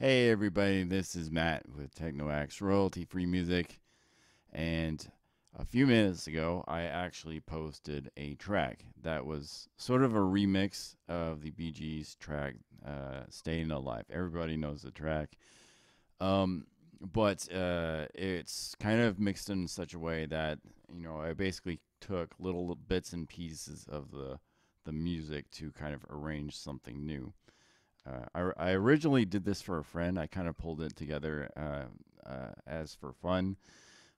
Hey everybody, this is Matt with TeknoAXE royalty free music. And a few minutes ago, I actually posted a track that was sort of a remix of the Bee Gees' track uh, Staying Alive. Everybody knows the track. Um, but uh, it's kind of mixed in such a way that, you know, I basically took little bits and pieces of the, the music to kind of arrange something new. Uh, I, I originally did this for a friend. I kind of pulled it together uh, uh, as for fun.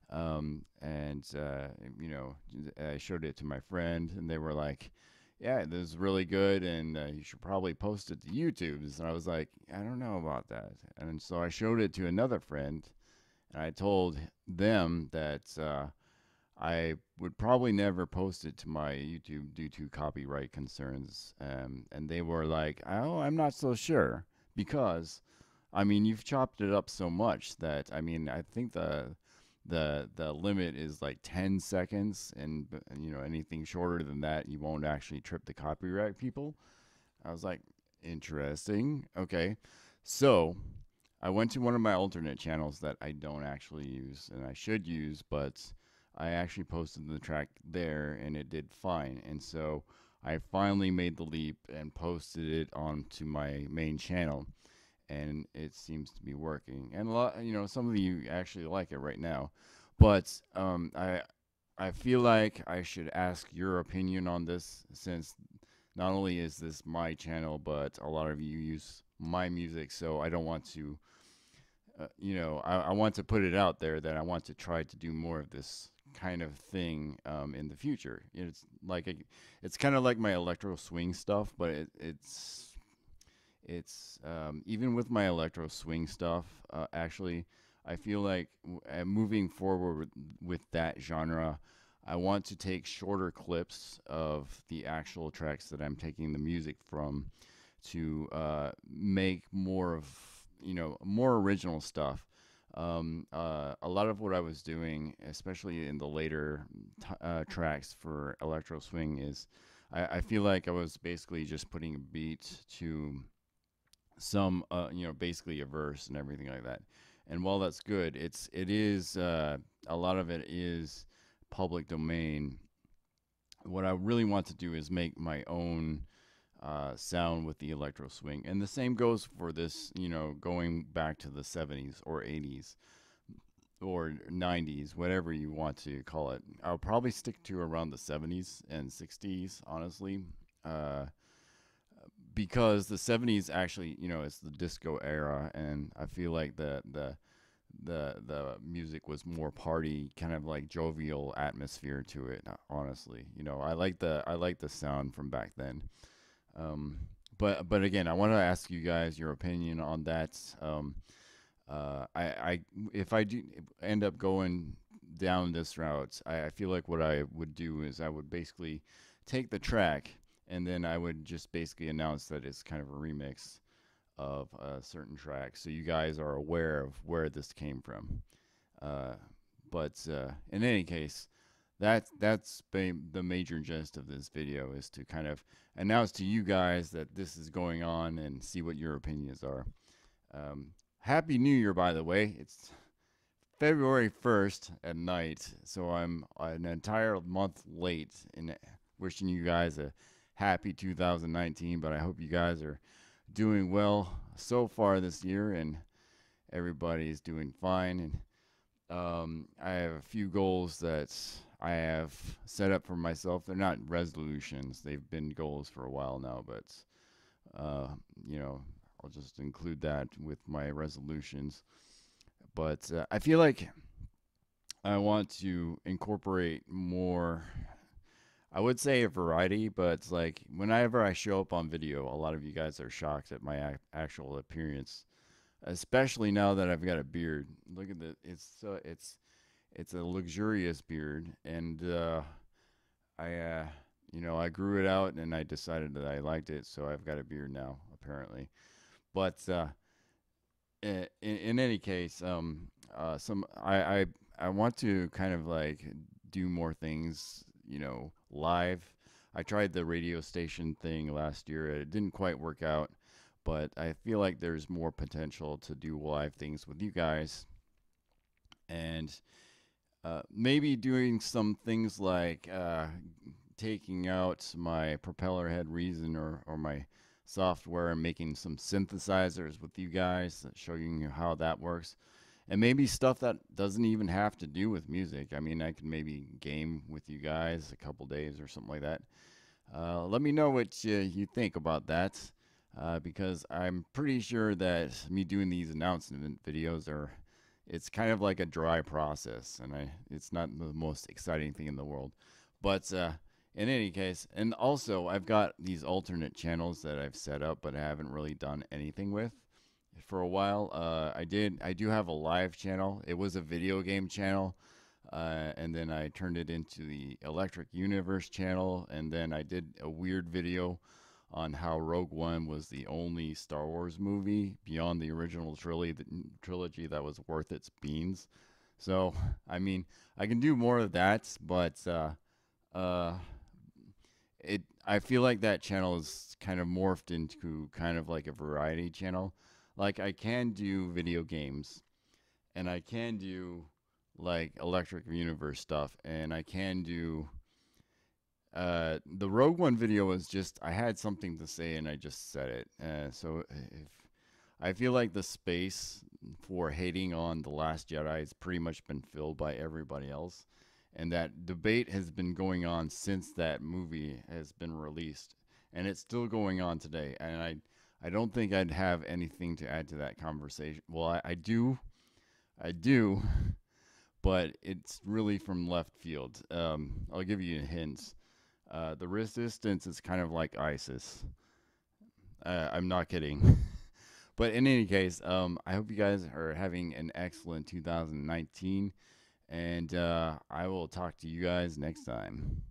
Um, and, uh, you know, I showed it to my friend, and they were like, yeah, this is really good, and uh, you should probably post it to YouTube. And I was like, I don't know about that. And so I showed it to another friend, and I told them that uh, I would probably never post it to my YouTube due to copyright concerns. Um, and they were like, oh, I'm not so sure because, I mean, you've chopped it up so much that, I mean, I think the the the limit is like 10 seconds and you know anything shorter than that you won't actually trip the copyright people i was like interesting okay so i went to one of my alternate channels that i don't actually use and i should use but I actually posted the track there and it did fine. And so I finally made the leap and posted it onto my main channel and it seems to be working. And a lot, you know, some of you actually like it right now. But um, I I feel like I should ask your opinion on this since not only is this my channel, but a lot of you use my music, so I don't want to uh, you know, I, I want to put it out there that I want to try to do more of this kind of thing um, in the future. It's like a, it's kind of like my electro swing stuff, but it, it's it's um, even with my electro swing stuff. Uh, actually, I feel like w- uh, moving forward with, with that genre, I want to take shorter clips of the actual tracks that I'm taking the music from to uh, make more of you know more original stuff um, uh, a lot of what I was doing, especially in the later t- uh, tracks for electro swing, is I, I, feel like I was basically just putting a beat to some, uh, you know, basically a verse and everything like that. And while that's good, it's it is uh, a lot of it is public domain. What I really want to do is make my own uh, sound with the electro swing. And the same goes for this, you know, going back to the 70s or 80s or 90s, whatever you want to call it. I'll probably stick to around the 70s and 60s, honestly. Uh, because the 70s actually, you know, it's the disco era, and I feel like the the the the music was more party, kind of like jovial atmosphere to it. Honestly, you know, I like the I like the sound from back then. Um, but but again, I want to ask you guys your opinion on that. Um, uh, I, I if I do end up going down this route, I, I feel like what I would do is I would basically take the track and then I would just basically announce that it's kind of a remix of a certain track, so you guys are aware of where this came from. Uh, but uh, in any case, that that's the major gist of this video is to kind of announce to you guys that this is going on and see what your opinions are. Um, Happy New Year, by the way. It's February 1st at night, so I'm an entire month late in wishing you guys a happy 2019. But I hope you guys are doing well so far this year and everybody's doing fine. And um, I have a few goals that I have set up for myself. They're not resolutions; they've been goals for a while now. But uh, you know, I'll just include that with my resolutions. But uh, I feel like I want to incorporate more. I would say a variety, but like whenever I show up on video, a lot of you guys are shocked at my ac- actual appearance, especially now that I've got a beard. Look at the it's so it's it's a luxurious beard, and uh, I, uh, you know, I grew it out, and I decided that I liked it, so I've got a beard now, apparently. But uh, in, in any case, um, uh, some I, I I want to kind of like do more things, you know, live. I tried the radio station thing last year. It didn't quite work out, but I feel like there's more potential to do live things with you guys, and uh, maybe doing some things like uh, taking out my Propellerhead Reason or, or my software and making some synthesizers with you guys, showing you how that works. And maybe stuff that doesn't even have to do with music. I mean, I could maybe game with you guys a couple days or something like that. Uh, let me know what uh, you think about that uh, because I'm pretty sure that me doing these announcement videos are it's kind of like a dry process and I it's not the most exciting thing in the world. But uh, in any case, and also I've got these alternate channels that I've set up, but I haven't really done anything with for a while. Uh, I did, I do have a live channel. It was a video game channel, uh, and then I turned it into the Electric Universe channel, and then I did a weird video on how Rogue One was the only Star Wars movie beyond the original trilogy, trilogy that was worth its beans. So, I mean, I can do more of that, but uh, uh, it I feel like that channel is kind of morphed into kind of like a variety channel. Like I can do video games and I can do like Electric Universe stuff and I can do uh the Rogue One video was just I had something to say and I just said it. Uh, so if I feel like the space for hating on the Last Jedi has pretty much been filled by everybody else and that debate has been going on since that movie has been released and it's still going on today and i i don't think i'd have anything to add to that conversation well i, I do i do but it's really from left field um, i'll give you a hint uh, the resistance is kind of like isis uh, i'm not kidding but in any case um, i hope you guys are having an excellent 2019 and uh, I will talk to you guys next time.